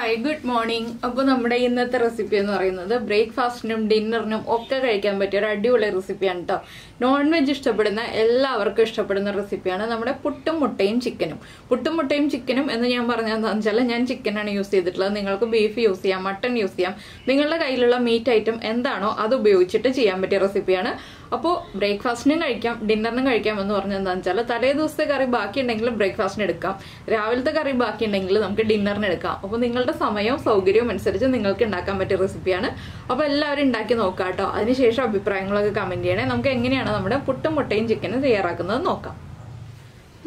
Hi good morning അപ്പോൾ നമ്മുടെ ഇന്നത്തെ റെസിപ്പി എന്ന് പറയുന്നത് ബ്രേക്ക്ഫാസ്റ്റിനും ഡിന്നറിനും ഒക്കെ കഴിക്കാൻ പറ്റിയ ഒരു അടിപൊളി റെസിപ്പിയാണ് കേട്ടോ നോൺ വെജ് ഇഷ്ടപ്പെടുന്ന എല്ലാവർക്കും ഇഷ്ടപ്പെടുന്ന റെസിപ്പിയാണ് നമ്മുടെ പുട്ടും മുട്ടയും ചിക്കനും പുട്ടും മുട്ടയും ചിക്കനും എന്ന് ഞാൻ പറഞ്ഞത് വെച്ചാൽ ഞാൻ ചിക്കനാണ് യൂസ് ചെയ്തിട്ടുള്ളത്. നിങ്ങൾക്ക് ബീഫ് യൂസ് ചെയ്യാം മട്ടൺ യൂസ് ചെയ്യാം. നിങ്ങളുടെ കയ്യിലുള്ള മീറ്റ് ഐറ്റം എന്താണോ അത് ഉപയോഗിച്ചിട്ട് ചെയ്യാൻ പറ്റിയ റെസിപ്പിയാണ് അപ്പോൾ ബ്രേക്ക്ഫാസ്റ്റിനും കഴിക്കാം ഡിന്നറിനും കഴിക്കാം എന്ന് പറഞ്ഞാൽ എന്താണെന്ന് വെച്ചാൽ തലേ ദിവസത്തെ കറി ബാക്കി ഉണ്ടെങ്കിൽ ബ്രേക്ക്ഫാസ്റ്റിന് എടുക്കാം. രാവിലത്തെ കറി ബാക്കി ഉണ്ടെങ്കിൽ നമുക്ക് ഡിന്നറിന് എടുക്കാം. അപ്പോൾ നിങ്ങളുടെ സമയവും സൗകര്യവും അനുസരിച്ച് നിങ്ങൾക്ക് ഉണ്ടാക്കാൻ പറ്റിയ റെസിപ്പിയാണ്. അപ്പോൾ എല്ലാവരും ഉണ്ടാക്കി നോക്കാം കേട്ടോ അതിനുശേഷം അഭിപ്രായങ്ങളൊക്കെ കമന്റ് ചെയ്യണേ. നമുക്ക് എങ്ങനെയാണ് നമ്മുടെ പുട്ടും മുട്ടയും ചിക്കനും തയ്യാറാക്കുന്നത് നോക്കാം.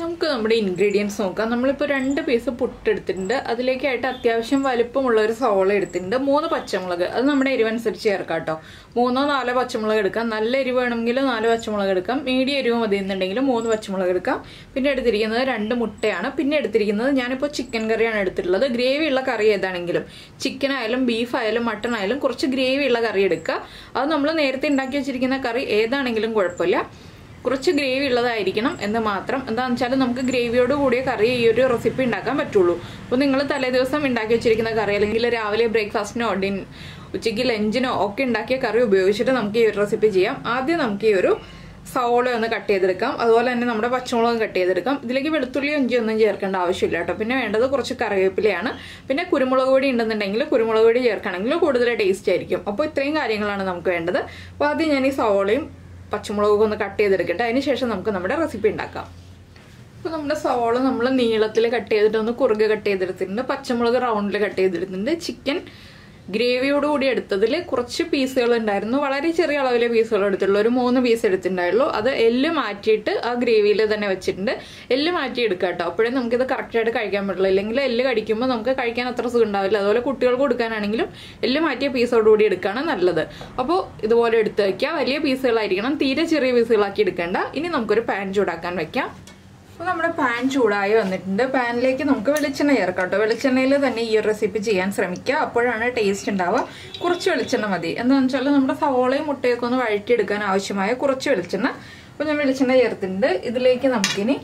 നമുക്ക് നമ്മുടെ ഇൻഗ്രീഡിയൻസ് നോക്കാം. നമ്മളിപ്പോൾ രണ്ട് പീസ് പുട്ടെടുത്തിട്ടുണ്ട്. അതിലേക്കായിട്ട് അത്യാവശ്യം വലുപ്പമുള്ള ഒരു സോള എടുത്തിട്ടുണ്ട്. മൂന്ന് പച്ചമുളക്. അത് നമ്മുടെ എരിവനുസരിച്ച് ചേർക്കാം കേട്ടോ. മൂന്നോ നാലോ പച്ചമുളക് എടുക്കാം. നല്ല എരിവ് വേണമെങ്കിൽ നാല് പച്ചമുളക് എടുക്കാം. മീഡിയം എരിവ് മതി എന്നുണ്ടെങ്കിൽ മൂന്ന് പച്ചമുളക് എടുക്കാം. പിന്നെ എടുത്തിരിക്കുന്നത് രണ്ട് മുട്ടയാണ്. പിന്നെ എടുത്തിരിക്കുന്നത് ഞാനിപ്പോൾ ചിക്കൻ കറിയാണ് എടുത്തിട്ടുള്ളത്. ഗ്രേവി ഉള്ള കറി ഏതാണെങ്കിലും. ചിക്കൻ ആയാലും ബീഫ് ആയാലും മട്ടൺ ആയാലും കുറച്ച് ഗ്രേവി ഉള്ള കറി എടുക്കുക. അത് നമ്മൾ നേരത്തെ ഉണ്ടാക്കി വെച്ചിരിക്കുന്ന കറി ഏതാണെങ്കിലും കുഴപ്പമില്ല. കുറച്ച് ഗ്രേവി ഉള്ളതായിരിക്കണം എന്ന് മാത്രം. എന്താണെന്ന് വെച്ചാൽ നമുക്ക് ഗ്രേവിയോട് കൂടിയ കറി ഈ ഒരു റെസിപ്പി ഉണ്ടാക്കാൻ പറ്റുള്ളൂ. അപ്പോൾ നിങ്ങൾ തലേദിവസം ഉണ്ടാക്കി വെച്ചിരിക്കുന്ന കറി അല്ലെങ്കിൽ രാവിലെ ബ്രേക്ക്ഫാസ്റ്റിനോ ഡിൻ ഉച്ചയ്ക്ക് ലഞ്ചിനോ ഒക്കെ ഉണ്ടാക്കിയ കറി ഉപയോഗിച്ചിട്ട് നമുക്ക് ഈ ഒരു റെസിപ്പി ചെയ്യാം. ആദ്യം നമുക്ക് ഈ ഒരു സവോള ഒന്ന് കട്ട് ചെയ്തെടുക്കാം. അതുപോലെ തന്നെ നമ്മുടെ പച്ചമുളകും കട്ട് ചെയ്തെടുക്കാം. ഇതിലേക്ക് വെളുത്തുള്ളി ഇഞ്ചി ഒന്നും ചേർക്കേണ്ട ആവശ്യമില്ല കേട്ടോ. പിന്നെ വേണ്ടത് കുറച്ച് കറിവേപ്പിലയാണ്. പിന്നെ കുരുമുളക് പൊടി ഉണ്ടെന്നുണ്ടെങ്കിൽ കുരുമുളക് പൊടി ചേർക്കണമെങ്കിൽ കൂടുതൽ ടേസ്റ്റ് ആയിരിക്കും. അപ്പോൾ ഇത്രയും കാര്യങ്ങളാണ് നമുക്ക് വേണ്ടത്. അപ്പോൾ ആദ്യം ഞാൻ ഈ സവോളയും പച്ചമുളകൊക്കെ ഒന്ന് കട്ട് ചെയ്തെടുക്കട്ടെ. അതിന് ശേഷം നമുക്ക് നമ്മുടെ റെസിപ്പി ഉണ്ടാക്കാം. അപ്പോൾ നമ്മുടെ സവോള നമ്മൾ നീളത്തിൽ കട്ട് ചെയ്തിട്ട് ഒന്ന് കുറുകെ കട്ട് ചെയ്തെടുത്തിട്ടുണ്ട്. പച്ചമുളക് റൗണ്ടിൽ കട്ട് ചെയ്തെടുത്തിട്ടുണ്ട്. ചിക്കൻ ഗ്രേവിയോട് കൂടി എടുത്തതിൽ കുറച്ച് പീസുകൾ ഉണ്ടായിരുന്നു വളരെ ചെറിയ അളവിലെ പീസുകൾ എടുത്തുള്ളൂ ഒരു മൂന്ന് പീസ് എടുത്തിട്ടുണ്ടായുള്ളൂ. അത് എല്ല് മാറ്റിയിട്ട് ആ ഗ്രേവിയിൽ തന്നെ വെച്ചിട്ടുണ്ട്. എല്ല് മാറ്റി എടുക്കുക കേട്ടോ. അപ്പോഴേ നമുക്കിത് കറക്റ്റായിട്ട് കഴിക്കാൻ പറ്റുള്ളൂ. ഇല്ലെങ്കിൽ എല്ല് കടിക്കുമ്പോൾ നമുക്ക് കഴിക്കാൻ അത്ര സുഖം ഉണ്ടാവില്ല. അതുപോലെ കുട്ടികൾക്ക് കൊടുക്കാനാണെങ്കിലും എല്ല് മാറ്റിയ പീസോട് കൂടി എടുക്കുകയാണ് നല്ലത്. അപ്പോൾ ഇതുപോലെ എടുത്ത് വയ്ക്കുക വലിയ പീസുകളായിരിക്കണം. തീരെ ചെറിയ പീസുകളാക്കി എടുക്കേണ്ട. ഇനി നമുക്കൊരു പാൻ ചൂടാക്കാൻ വെക്കാം. അപ്പോൾ നമ്മുടെ പാൻ ചൂടായി വന്നിട്ടുണ്ട്. പാനിലേക്ക് നമുക്ക് വെളിച്ചെണ്ണ ചേർക്കാം കേട്ടോ വെളിച്ചെണ്ണയിൽ തന്നെ ഈ ഒരു റെസിപ്പി ചെയ്യാൻ ശ്രമിക്കുക. അപ്പോഴാണ് ടേസ്റ്റ് ഉണ്ടാവുക. കുറച്ച് വെളിച്ചെണ്ണ മതി. എന്താണെന്ന് വെച്ചാൽ നമ്മുടെ സവോളയും മുട്ടയൊക്കെ ഒന്ന് വഴറ്റിയെടുക്കാൻ ആവശ്യമായ കുറച്ച് വെളിച്ചെണ്ണ. അപ്പോൾ ഞാൻ വെളിച്ചെണ്ണ ചേർത്തിട്ടുണ്ട്. ഇതിലേക്ക് നമുക്കിനി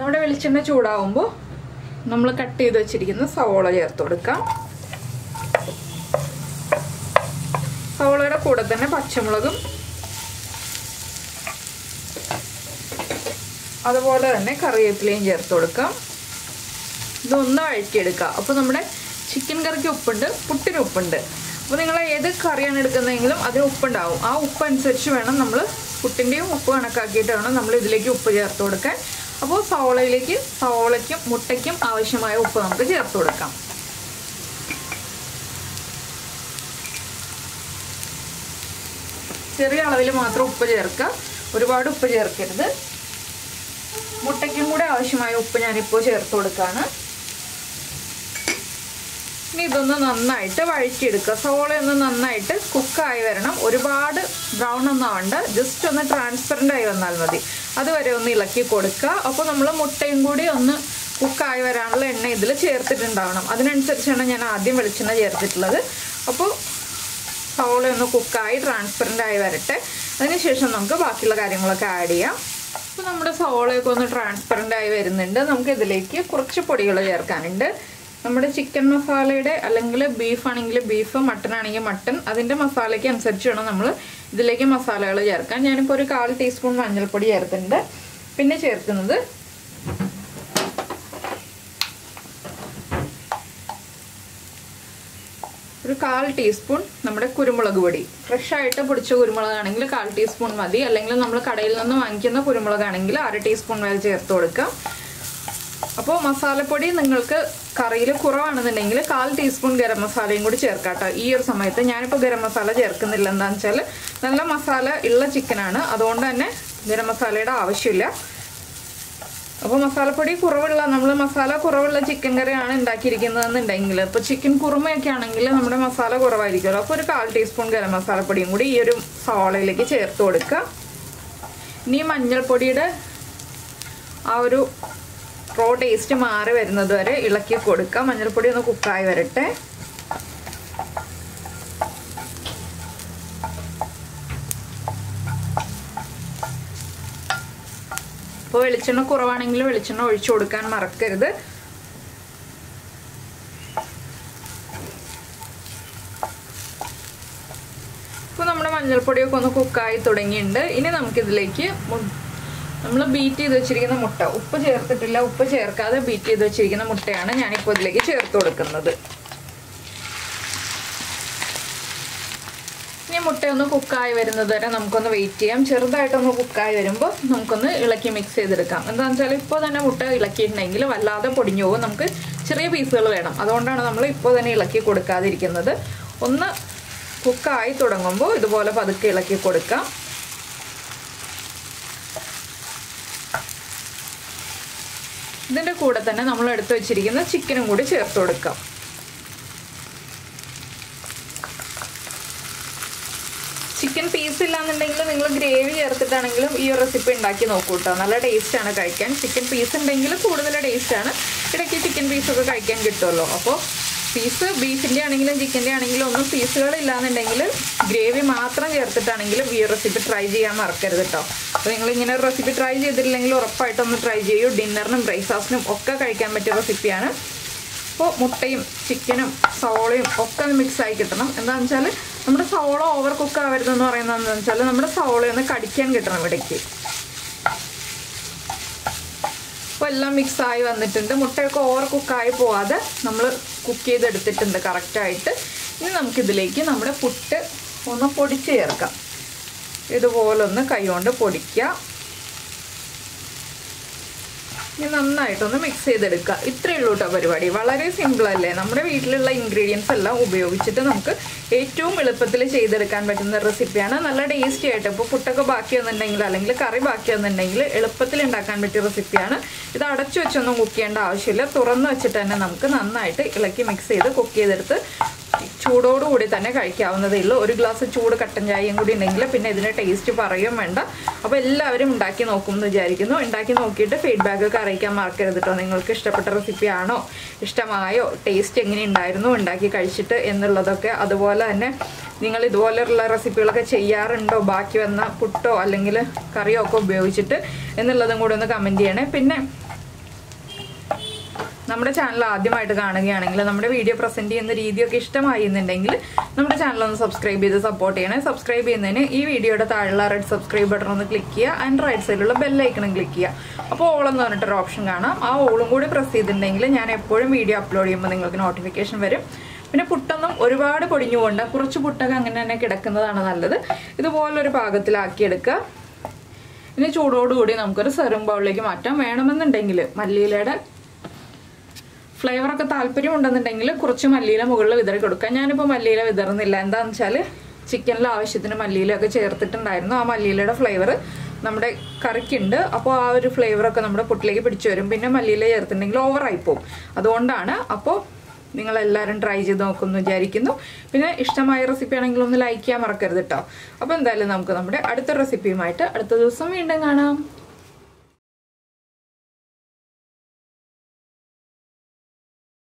നമ്മുടെ വെളിച്ചെണ്ണ ചൂടാവുമ്പോൾ നമ്മൾ കട്ട് ചെയ്ത് വെച്ചിരിക്കുന്ന സവോള ചേർത്ത് കൊടുക്കാം. സവോളയുടെ കൂടെ തന്നെ പച്ചമുളകും അതുപോലെ തന്നെ കറിവേപ്പിലയും ചേർത്ത് കൊടുക്കാം. ഇതൊന്ന് വഴറ്റിയെടുക്കുക അപ്പോൾ നമ്മുടെ ചിക്കൻ കറിക്ക് ഉപ്പുണ്ട് പുട്ടിന് ഉപ്പുണ്ട്. അപ്പോൾ നിങ്ങൾ ഏത് കറിയാണ് എടുക്കുന്നതെങ്കിലും അതിന് ഉപ്പുണ്ടാവും. ആ ഉപ്പ് അനുസരിച്ച് വേണം നമ്മൾ പുട്ടിന്റെയും ഉപ്പ് കണക്കാക്കിയിട്ട് വേണം നമ്മൾ ഇതിലേക്ക് ഉപ്പ് ചേർത്ത് കൊടുക്കാൻ. അപ്പോൾ സവോളയിലേക്ക് സവോളയ്ക്കും മുട്ടയ്ക്കും ആവശ്യമായ ഉപ്പ് നമുക്ക് ചേർത്ത് കൊടുക്കാം. ചെറിയ അളവിൽ മാത്രം ഉപ്പ് ചേർക്കുക. ഒരുപാട് ഉപ്പ് ചേർക്കരുത്. മുട്ടയ്ക്കും കൂടെ ആവശ്യമായ ഉപ്പ് ഞാനിപ്പോൾ ചേർത്ത് കൊടുക്കുകയാണ് ഇനി ഇതൊന്ന് നന്നായിട്ട് വഴറ്റിയെടുക്കുക. സോളയൊന്ന് നന്നായിട്ട് കുക്കായി വരണം. ഒരുപാട് ബ്രൗൺ ഒന്നും ആവണ്ട. ജസ്റ്റ് ഒന്ന് ട്രാൻസ്പെറന്റ് ആയി വന്നാൽ മതി. അതുവരെ ഒന്ന് ഇളക്കി കൊടുക്കുക. അപ്പോൾ നമ്മൾ മുട്ടയും കൂടി ഒന്ന് കുക്കായി വരാനുള്ള എണ്ണ ഇതിൽ ചേർത്തിട്ടുണ്ടാവണം. അതിനനുസരിച്ചാണ് ഞാൻ ആദ്യം വെളിച്ചെണ്ണ ചേർത്തിട്ടുള്ളത്. അപ്പോൾ സോളയൊന്ന് കുക്കായി ട്രാൻസ്പെറന്റ് ആയി വരട്ടെ. അതിനുശേഷം നമുക്ക് ബാക്കിയുള്ള കാര്യങ്ങളൊക്കെ ആഡ് ചെയ്യാം. അപ്പോൾ നമ്മുടെ സവോളയൊക്കെ ഒന്ന് ട്രാൻസ്പെറന്റ് ആയി വരുന്നുണ്ട്. നമുക്ക് ഇതിലേക്ക് കുറച്ച് പൊടികൾ ചേർക്കാനുണ്ട്. നമ്മുടെ ചിക്കൻ മസാലയുടെ അല്ലെങ്കിൽ ബീഫ് ആണെങ്കിൽ ബീഫ് മട്ടൺ ആണെങ്കിൽ മട്ടൺ അതിന്റെ മസാലയ്ക്ക് അനുസരിച്ച് വേണം നമ്മൾ ഇതിലേക്ക് മസാലകൾ ചേർക്കാൻ. ഞാനിപ്പോൾ ഒരു കാൽ ടീസ്പൂൺ മഞ്ഞൾപ്പൊടി ചേർത്തിട്ടുണ്ട്. പിന്നെ ചേർക്കുന്നത് കാൽ ടീസ്പൂൺ നമ്മുടെ കുരുമുളക് പൊടി. ഫ്രഷ് ആയിട്ട് പൊടിച്ച കുരുമുളകാണെങ്കിൽ കാൽ ടീസ്പൂൺ മതി. അല്ലെങ്കിൽ നമ്മൾ കടയിൽ നിന്ന് വാങ്ങിക്കുന്ന കുരുമുളകാണെങ്കിൽ അര ടീസ്പൂൺ വരെ ചേർത്ത് കൊടുക്കാം അപ്പോൾ മസാലപ്പൊടി നിങ്ങൾക്ക് കറിയിൽ കുറവാണെന്നുണ്ടെങ്കിൽ കാൽ ടീസ്പൂൺ ഗരം മസാലയും കൂടി ചേർക്കാം ഈ ഒരു സമയത്ത് ഞാനിപ്പോൾ ഗരം മസാല ചേർക്കുന്നില്ല. എന്താണെന്ന് വെച്ചാൽ നല്ല മസാല ഉള്ള ചിക്കനാണ് അതുകൊണ്ട് തന്നെ ഗരം മസാലയുടെ ആവശ്യമില്ല. അപ്പോൾ മസാലപ്പൊടി കുറവുള്ള നമ്മൾ മസാല കുറവുള്ള ചിക്കൻ കറിയാണ് ഉണ്ടാക്കിയിരിക്കുന്നതെന്നുണ്ടെങ്കിൽ ഇപ്പോൾ ചിക്കൻ കുറുമയൊക്കെ ആണെങ്കിൽ നമ്മുടെ മസാല കുറവായിരിക്കുമല്ലോ. അപ്പോൾ ഒരു കാൽ ടീസ്പൂൺ ഗരം മസാലപ്പൊടിയും കൂടി ഈ ഒരു സവാളയിലേക്ക് ചേർത്ത് കൊടുക്കുക. ഇനി മഞ്ഞൾപ്പൊടിയുടെ ആ ഒരു റോ ടേസ്റ്റ് മാറി വരുന്നത് വരെ ഇളക്കി കൊടുക്കുക. മഞ്ഞൾപ്പൊടി ഒന്ന് കുക്കായി വരട്ടെ. അപ്പോൾ വെളിച്ചെണ്ണ കുറവാണെങ്കിൽ വെളിച്ചെണ്ണ ഒഴിച്ചു കൊടുക്കാൻ മറക്കരുത്. ഇപ്പോൾ നമ്മുടെ മഞ്ഞൾപ്പൊടിയൊക്കെ ഒന്ന് കുക്കായി തുടങ്ങിയിട്ടുണ്ട്. ഇനി നമുക്കിതിലേക്ക് നമ്മൾ ബീറ്റ് ചെയ്ത് വെച്ചിരിക്കുന്ന മുട്ട. ഉപ്പ് ചേർത്തിട്ടില്ല. ഉപ്പ് ചേർക്കാതെ ബീറ്റ് ചെയ്ത് വെച്ചിരിക്കുന്ന മുട്ടയാണ് ഞാനിപ്പോൾ ഇതിലേക്ക് ചേർത്ത് കൊടുക്കുന്നത്. മുട്ടയൊന്ന് കുക്കായി വരുന്നത് വരെ നമുക്കൊന്ന് വെയിറ്റ് ചെയ്യാം. ചെറുതായിട്ടൊന്ന് കുക്കായി വരുമ്പോൾ നമുക്കൊന്ന് ഇളക്കി മിക്സ് ചെയ്തെടുക്കാം. എന്താണെന്ന് വെച്ചാൽ ഇപ്പോൾ തന്നെ മുട്ട ഇളക്കിയിട്ടുണ്ടെങ്കിൽ വല്ലാതെ പൊടിഞ്ഞു പോകും. നമുക്ക് ചെറിയ പീസുകൾ വേണം. അതുകൊണ്ടാണ് നമ്മൾ ഇപ്പോൾ തന്നെ ഇളക്കി കൊടുക്കാതിരിക്കുന്നത്. ഒന്ന് കുക്കായി തുടങ്ങുമ്പോൾ ഇതുപോലെ പതുക്കെ ഇളക്കി കൊടുക്കാം. ഇതിന്റെ കൂടെ തന്നെ നമ്മൾ എടുത്തു വെച്ചിരിക്കുന്ന ചിക്കനും കൂടി ചേർത്ത് കൊടുക്കാം. ചിക്കൻ പീസ് ഇല്ലാന്നുണ്ടെങ്കിൽ നിങ്ങൾ ഗ്രേവി ചേർത്തിട്ടാണെങ്കിലും ഈ റെസിപ്പി ഉണ്ടാക്കി നോക്കൂ കേട്ടോ നല്ല ടേസ്റ്റാണ് കഴിക്കാൻ. ചിക്കൻ പീസ് ഉണ്ടെങ്കിൽ കൂടുതൽ ടേസ്റ്റാണ് ഇടയ്ക്ക് ചിക്കൻ പീസൊക്കെ കഴിക്കാൻ കിട്ടുമല്ലോ അപ്പോൾ പീസ് ബീഫിന്റെ ആണെങ്കിലും ചിക്കന്റെ ആണെങ്കിലും ഒന്നും പീസുകൾ ഇല്ലാന്നുണ്ടെങ്കിൽ ഗ്രേവി മാത്രം ചേർത്തിട്ടാണെങ്കിലും ഈ റെസിപ്പി ട്രൈ ചെയ്യാൻ മറക്കരുത് കേട്ടോ അപ്പോൾ നിങ്ങൾ ഇങ്ങനെ ഒരു റെസിപ്പി ട്രൈ ചെയ്തിട്ടില്ലെങ്കിൽ ഉറപ്പായിട്ടൊന്ന് ട്രൈ ചെയ്യൂ. ഡിന്നറിനും ബ്രേക്ക്ഫാസ്റ്റിനും ഒക്കെ കഴിക്കാൻ പറ്റിയ റെസിപ്പിയാണ് അപ്പോൾ മുട്ടയും ചിക്കനും സവോളയും ഒക്കെ മിക്സ് ആയി കിട്ടണം. എന്താണെന്ന് വെച്ചാൽ നമ്മുടെ സോള ഓവർ കുക്ക് ആവരുതെന്ന് പറയുന്നത് എന്താണെന്ന് വെച്ചാൽ നമ്മുടെ സോളയൊന്ന് കടിക്കാൻ കിട്ടണം ഇവിടേക്ക്. അപ്പോൾ എല്ലാം മിക്സ് ആയി വന്നിട്ടുണ്ട്. മുട്ടയൊക്കെ ഓവർ കുക്കായി പോവാതെ നമ്മൾ കുക്ക് ചെയ്തെടുത്തിട്ടുണ്ട് കറക്റ്റായിട്ട് ഇനി നമുക്കിതിലേക്ക് നമ്മുടെ പുട്ട് ഒന്ന് പൊടിച്ച് ചേർക്കാം. ഇതുപോലൊന്ന് കൈകൊണ്ട് പൊടിക്കുക. ഇനി നന്നായിട്ടൊന്ന് മിക്സ് ചെയ്തെടുക്കുക. ഇത്രയേ ഉള്ളൂ കേട്ടോ പരിപാടി. വളരെ സിമ്പിൾ അല്ലേ? നമ്മുടെ വീട്ടിലുള്ള ഇൻഗ്രീഡിയൻസ് എല്ലാം ഉപയോഗിച്ചിട്ട് നമുക്ക് ഏറ്റവും എളുപ്പത്തിൽ ചെയ്തെടുക്കാൻ പറ്റുന്ന റെസിപ്പിയാണ് നല്ല ടേസ്റ്റി ആയിട്ട്. ഇപ്പോൾ പുട്ടൊക്കെ ബാക്കി വന്നിട്ടുണ്ടെങ്കിൽ അല്ലെങ്കിൽ കറി ബാക്കി വന്നിട്ടുണ്ടെങ്കിൽ എളുപ്പത്തിൽ ഉണ്ടാക്കാൻ പറ്റിയ റെസിപ്പിയാണ് ഇത് അടച്ചു വെച്ചൊന്നും കുക്ക് ചെയ്യേണ്ട ആവശ്യമില്ല. തുറന്ന് വെച്ചിട്ട് തന്നെ നമുക്ക് നന്നായിട്ട് ഇളക്കി മിക്സ് ചെയ്ത് കുക്ക് ചെയ്തെടുത്ത് ചൂടോടുകൂടി തന്നെ കഴിക്കാവുന്നതേ ഉള്ളൂ. ഒരു ഗ്ലാസ് ചൂട് കട്ടൻ ചായയും കൂടി ഉണ്ടെങ്കിൽ പിന്നെ ഇതിന്റെ ടേസ്റ്റ് പറയും വേണ്ട. അപ്പോൾ എല്ലാവരും ഉണ്ടാക്കി നോക്കും എന്ന് വിചാരിക്കുന്നു. ഉണ്ടാക്കി നോക്കിയിട്ട് ഫീഡ്ബാക്ക് ഒക്കെ അറിയിക്കാൻ മറക്കരുത് കേട്ടോ. നിങ്ങൾക്ക് ഇഷ്ടപ്പെട്ട റെസിപ്പി ആണോ? ഇഷ്ടമായോ? ടേസ്റ്റ് എങ്ങനെ ഉണ്ടായിരുന്നു? ഉണ്ടാക്കി കഴിച്ചിട്ട് എന്നുള്ളതൊക്കെ. അതുപോലെ തന്നെ നിങ്ങൾ ഇതുപോലെയുള്ള റെസിപ്പികളൊക്കെ ചെയ്യാറുണ്ടോ? ബാക്കി വന്ന പുട്ടോ അല്ലെങ്കിൽ കറിയോ ഒക്കെ ഉപയോഗിച്ചിട്ട് എന്നുള്ളതും കൂടി ഒന്ന് കമന്റ് ചെയ്യണേ. പിന്നെ നമ്മുടെ ചാനൽ ആദ്യമായിട്ട് കാണുകയാണെങ്കിൽ നമ്മുടെ വീഡിയോ പ്രസന്റ് ചെയ്യുന്ന രീതിയൊക്കെ ഇഷ്ടമായി എന്നുണ്ടെങ്കിൽ നമ്മുടെ ചാനൽ ഒന്ന് സബ്സ്ക്രൈബ് ചെയ്ത് സപ്പോർട്ട് ചെയ്യണേ. സബ്സ്ക്രൈബ് ചെയ്യുന്നതിന് ഈ വീഡിയോയുടെ താഴെയുള്ള റെഡ് സബ്സ്ക്രൈബ് ബട്ടൺ ഒന്ന് ക്ലിക്ക് ചെയ്യുക. ആൻഡ് റൈറ്റ് സൈഡിലുള്ള ബെല്ലൈക്കണം ക്ലിക്ക് ചെയ്യുക. അപ്പോൾ ഓൾ എന്ന് പറഞ്ഞിട്ടൊരു ഓപ്ഷൻ കാണാം. ആ ഓളും കൂടി പ്രസ് ചെയ്തിട്ടുണ്ടെങ്കിൽ ഞാൻ എപ്പോഴും വീഡിയോ അപ്ലോഡ് ചെയ്യുമ്പോൾ നിങ്ങൾക്ക് നോട്ടിഫിക്കേഷൻ വരും. പിന്നെ പുട്ടൊന്നും ഒരുപാട് പൊടിഞ്ഞു പോകണ്ട. കുറച്ച് പുട്ടൊക്കെ അങ്ങനെ തന്നെ കിടക്കുന്നതാണ് നല്ലത്. ഇതുപോലൊരു പാകത്തിലാക്കിയെടുക്കുക ഇനി ചൂടോടുകൂടി നമുക്കൊരു സെറും ബൗളിലേക്ക് മാറ്റാം. വേണമെന്നുണ്ടെങ്കിൽ മല്ലിയിലയുടെ ഫ്ലേവറൊക്കെ താല്പര്യം ഉണ്ടെന്നുണ്ടെങ്കിൽ കുറച്ച് മല്ലിയില മുകളിൽ വിതറി കൊടുക്കാം. ഞാനിപ്പോൾ മല്ലിയില വിതറുന്നില്ല. എന്താണെന്ന് വെച്ചാൽ ചിക്കനിൽ ആവശ്യത്തിന് മല്ലിയിലൊക്കെ ചേർത്തിട്ടുണ്ടായിരുന്നു. ആ മല്ലിയിലയുടെ ഫ്ലേവർ നമ്മുടെ കറിക്കുണ്ട്. അപ്പോൾ ആ ഒരു ഫ്ലേവറൊക്കെ നമ്മുടെ പുട്ടിലേക്ക് പിടിച്ചു വരും. പിന്നെ മല്ലിയില ചേർത്തിട്ടുണ്ടെങ്കിൽ ഓവറായി പോകും അതുകൊണ്ടാണ് അപ്പോൾ നിങ്ങളെല്ലാവരും ട്രൈ ചെയ്ത് നോക്കുമെന്ന് വിചാരിക്കുന്നു. പിന്നെ ഇഷ്ടമായ റെസിപ്പി ആണെങ്കിൽ ഒന്ന് ലൈക്ക് ചെയ്യാൻ മറക്കരുത് കേട്ടോ അപ്പോൾ എന്തായാലും നമുക്ക് നമ്മുടെ അടുത്ത റെസിപ്പിയുമായിട്ട് അടുത്ത ദിവസം വീണ്ടും കാണാം.